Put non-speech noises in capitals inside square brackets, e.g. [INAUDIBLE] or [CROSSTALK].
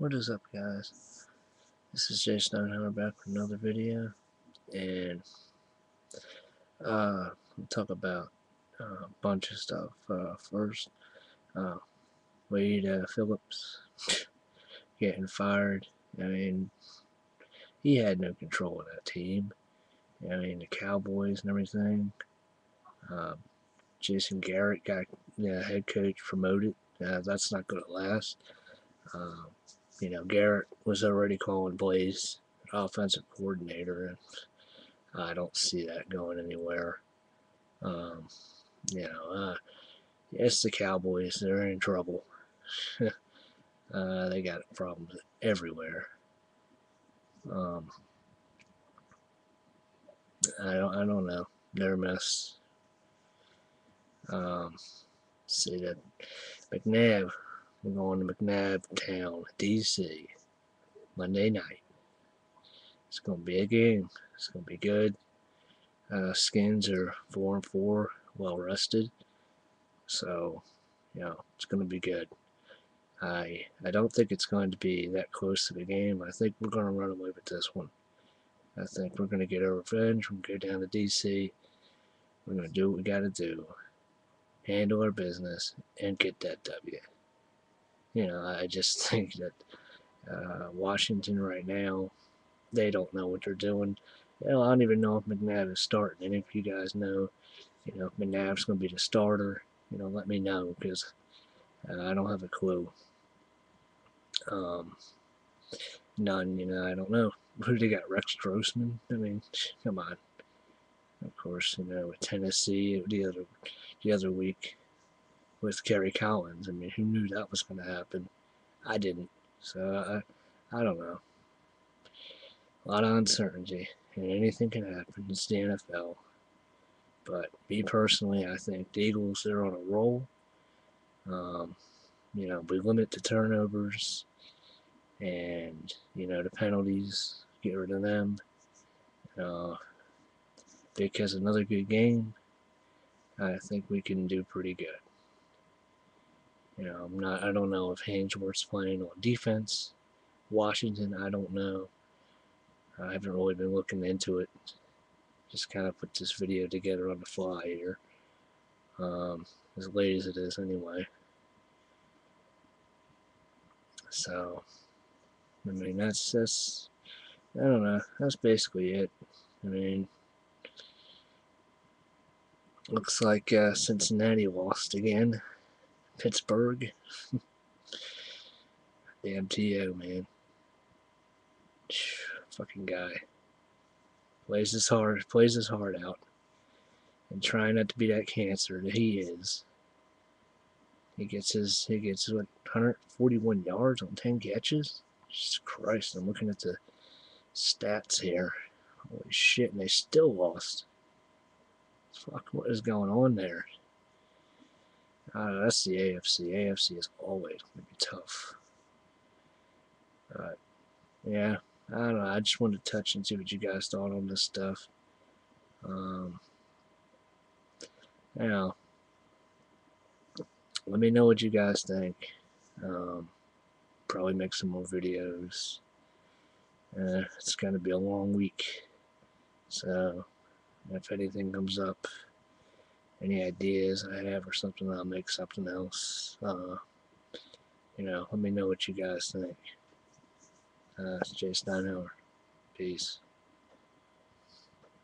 What is up, guys? This is Jason Steinhauer back with another video, and uh, we'll talk about uh, a bunch of stuff. Uh, first, uh, Wade uh, Phillips [LAUGHS] getting fired. I mean, he had no control of that team. I mean, the Cowboys and everything. Uh, Jason Garrett got the head coach promoted. Uh, that's not going to last. Um, you know, Garrett was already calling Blaze offensive coordinator, and I don't see that going anywhere. Um, you know, uh, it's the Cowboys. They're in trouble. [LAUGHS] uh, they got problems everywhere. Um, I don't. I don't know. They're a mess. Um, see that McNabb we're going to McNabb Town, D.C. Monday night. It's going to be a game. It's going to be good. Uh, skins are four and four, well rested. So, you know, it's going to be good. I I don't think it's going to be that close to the game. I think we're going to run away with this one. I think we're going to get our revenge. We're going to go down to D.C. We're going to do what we got to do. Handle our business and get that W you know, I just [LAUGHS] think that uh, Washington right now, they don't know what they're doing. Hell, I don't even know if McNabb is starting. And if you guys know, you know, if McNabb's going to be the starter, you know, let me know because uh, I don't have a clue. Um, none, you know, I don't know. [LAUGHS] Who they got? Rex Grossman? I mean, come on. Of course, you know, with Tennessee the other the other week, with Kerry Collins. I mean, who knew that was going to happen? I didn't. So I, I don't know. A lot of uncertainty, and anything can happen. It's the NFL. But me personally, I think the Eagles they're on a roll. Um, you know, we limit the turnovers, and you know the penalties. Get rid of them. Uh, Vick has another good game. I think we can do pretty good. You know, I'm not. I don't know if Haynesworth's playing on defense. Washington, I don't know. I haven't really been looking into it. Just kind of put this video together on the fly here. Um, as late as it is, anyway. So, I mean, that's that's. I don't know. That's basically it. I mean, looks like uh, Cincinnati lost again. Pittsburgh. [LAUGHS] Damn T.O., man. Fucking guy. Plays his heart, plays his heart out. And trying not to be that cancer that he is. He gets his, he gets what, 141 yards on 10 catches? Jesus Christ, I'm looking at the stats here. Holy shit, and they still lost. Fuck, what is going on there? Uh, that's the AFC. AFC is always going to be tough. But, yeah, I don't know. I just wanted to touch and see what you guys thought on this stuff. Um, now, let me know what you guys think. Um, probably make some more videos. Uh, it's going to be a long week. So, if anything comes up, any ideas I have or something, I'll make something else. Uh, you know, let me know what you guys think. Uh, it's Jay Steinhauer. Peace.